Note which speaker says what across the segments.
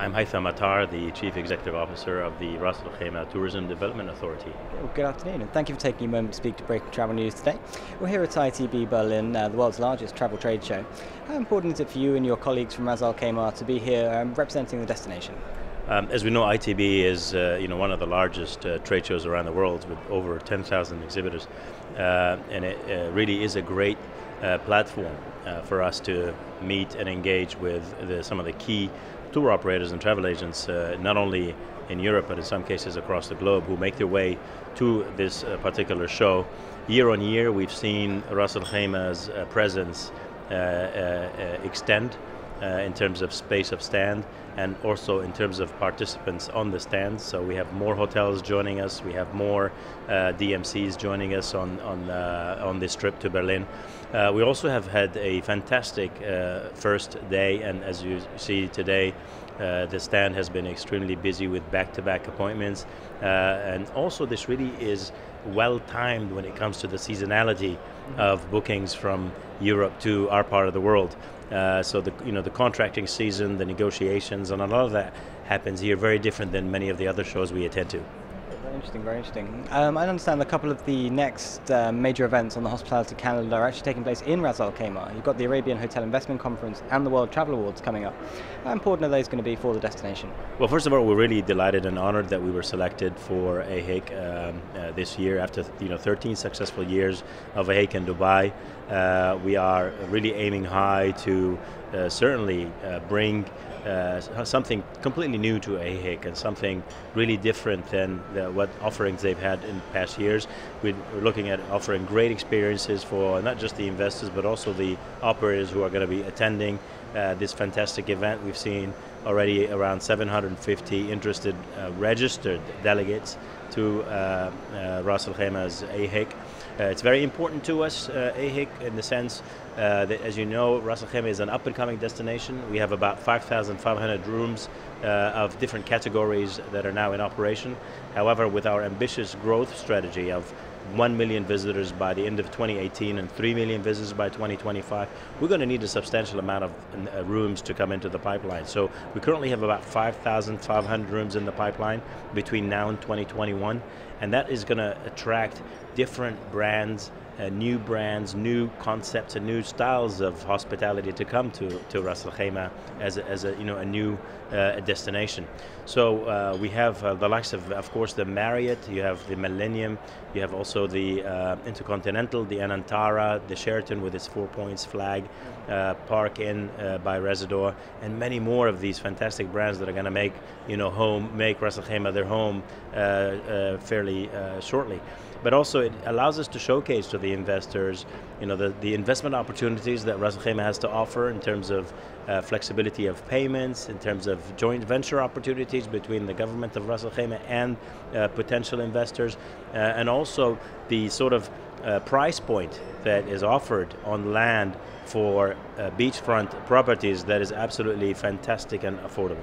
Speaker 1: I'm Haitham Mattar, the Chief Executive Officer of the Ras Al Khaimah Tourism Development Authority.
Speaker 2: Well, good afternoon, and thank you for taking a moment to speak to Breaking Travel News today. We're here at ITB Berlin, uh, the world's largest travel trade show. How important is it for you and your colleagues from Ras Al Khaimah to be here um, representing the destination?
Speaker 1: Um, as we know, ITB is uh, you know one of the largest uh, trade shows around the world with over 10,000 exhibitors, uh, and it uh, really is a great uh, platform uh, for us to meet and engage with the, some of the key tour operators and travel agents, uh, not only in Europe but in some cases across the globe, who make their way to this uh, particular show. Year on year, we've seen Ras Al Khaimah's presence uh, extend uh, in terms of space of stand and also in terms of participants on the stands. So we have more hotels joining us, we have more uh, DMCs joining us on on uh, on this trip to Berlin. Uh, we also have had a fantastic uh, first day, and as you see today. Uh, the stand has been extremely busy with back-to-back appointments, and also this really is well timed when it comes to the seasonality of bookings from Europe to our part of the world. Uh, so the you know the contracting season, the negotiations, and a lot of that happens here. Very different than many of the other shows we attend to.
Speaker 2: Interesting, very interesting. Um, I understand a couple of the next uh, major events on the hospitality calendar are actually taking place in Ras Al Khaimah. You've got the Arabian Hotel Investment Conference and the World Travel Awards coming up. How important are those going to be for the destination?
Speaker 1: Well, first of all, we're really delighted and honored that we were selected for AHIC um, uh, this year after you know 13 successful years of AHIC in Dubai. Uh, we are really aiming high to certainly uh, bring uh, something completely new to AHIC and something really different than the, what offerings they've had in past years. We're looking at offering great experiences for not just the investors but also the operators who are going to be attending uh, this fantastic event. We've seen already around 750 interested uh, registered delegates to uh, uh, Ras Al Khaimah's AHIC. Uh, it's very important to us, uh, AHIC, in the sense uh, that, as you know, Ras Al Khaimah is an up and coming destination. We have about 5,500 rooms uh, of different categories that are now in operation. However, with our ambitious growth strategy of 1 million visitors by the end of 2018 and 3 million visitors by 2025, we're going to need a substantial amount of uh, rooms to come into the pipeline. So we currently have about 5,500 rooms in the pipeline between now and 2021, and that is going to attract different brands uh, new brands, new concepts, and new styles of hospitality to come to, to Ras Al Khaimah as a, as a you know a new uh, destination. So uh, we have uh, the likes of, of course, the Marriott. You have the Millennium. You have also the uh, Intercontinental, the Anantara, the Sheraton with its Four Points flag, uh, Park Inn by Rezidor, and many more of these fantastic brands that are going to make you know home, make Ras Al Khaimah their home fairly shortly but also it allows us to showcase to the investors, you know, the, the investment opportunities that Ras Al Khaimah has to offer in terms of uh, flexibility of payments, in terms of joint venture opportunities between the government of Ras Al Khaimah and uh, potential investors, uh, and also the sort of uh, price point that is offered on land for uh, beachfront properties that is absolutely fantastic and affordable.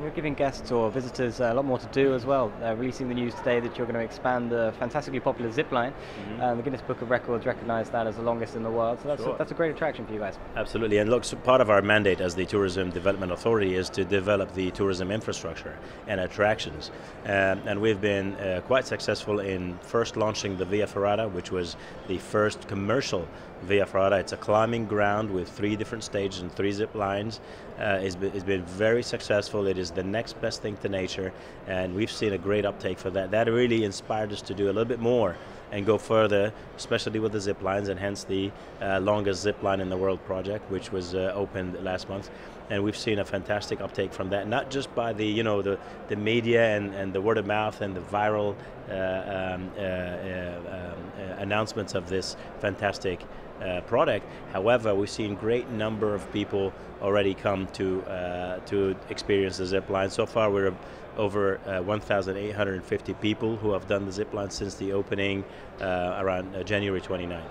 Speaker 2: And you're giving guests or visitors a lot more to do as well. Uh, releasing the news today that you're going to expand the fantastically popular zip line. Mm-hmm. Um, the Guinness Book of Records recognised that as the longest in the world. So that's, sure. a, that's a great attraction for you guys.
Speaker 1: Absolutely. And look, so part of our mandate as the Tourism Development Authority is to develop the tourism infrastructure and attractions. Um, and we've been uh, quite successful in first launching the Via Ferrata, which was the first commercial Via Ferrata. It's a climbing ground with three different stages and three zip lines. Uh, it's, been, it's been very successful. It is the next best thing to nature, and we've seen a great uptake for that. That really inspired us to do a little bit more and go further, especially with the zip lines, and hence the uh, longest zip line in the world project, which was uh, opened last month. And we've seen a fantastic uptake from that, not just by the you know the, the media and, and the word of mouth and the viral uh, um, uh, uh, um, announcements of this fantastic uh, product. However, we've seen great number of people already come to uh, to experience the zip line. So far, we're over uh, 1,850 people who have done the zip line since the opening uh, around uh, January 29th.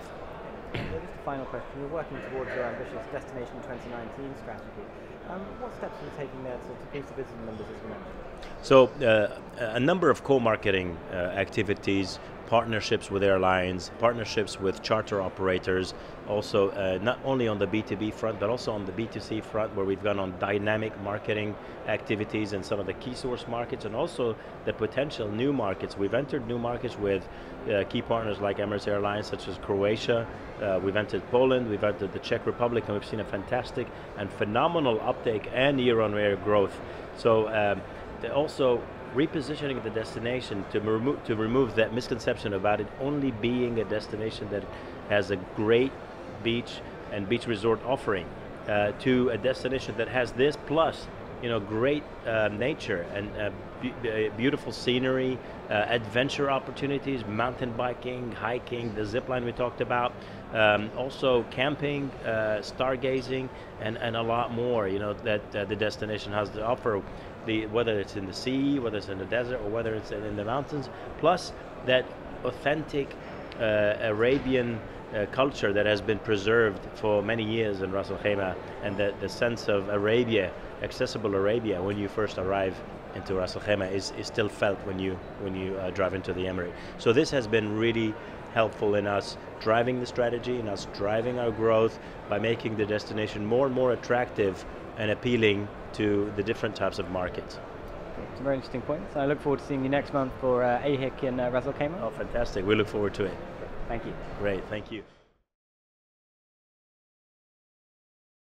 Speaker 2: Just a final question. You're working towards your ambitious Destination 2019 strategy. Um, what steps are you taking there to, to boost the visitor numbers as you mentioned?
Speaker 1: So, uh, a number of co-marketing activities partnerships with airlines, partnerships with charter operators, also uh, not only on the B2B front, but also on the B2C front, where we've gone on dynamic marketing activities in some of the key source markets, and also the potential new markets. We've entered new markets with uh, key partners like Emirates Airlines, such as Croatia. Uh, we've entered Poland, we've entered the Czech Republic, and we've seen a fantastic and phenomenal uptake and year-on-year growth. So um, also repositioning the destination to, remo to remove that misconception about it only being a destination that has a great beach and beach resort offering uh, to a destination that has this plus you know, great uh, nature and uh, uh beautiful scenery, uh, adventure opportunities, mountain biking, hiking, the zip line we talked about, um, also camping, uh, stargazing, and, and a lot more, you know, that the destination has to offer, the, whether it's in the sea, whether it's in the desert, or whether it's in the mountains, plus that authentic Arabian uh, culture that has been preserved for many years in Ras Al Khaimah and the, the sense of Arabia, accessible Arabia when you first arrive into Ras Al Khaimah is, is still felt when you, when you uh, drive into the Emirate. So this has been really helpful in us driving the strategy, in us driving our growth by making the destination more and more attractive and appealing to the different types of markets.
Speaker 2: It's a very interesting point. So I look forward to seeing you next month for uh, AHIC in uh, Ras Al
Speaker 1: Oh, fantastic. We look forward to it.
Speaker 2: Thank you.
Speaker 1: Great, thank you.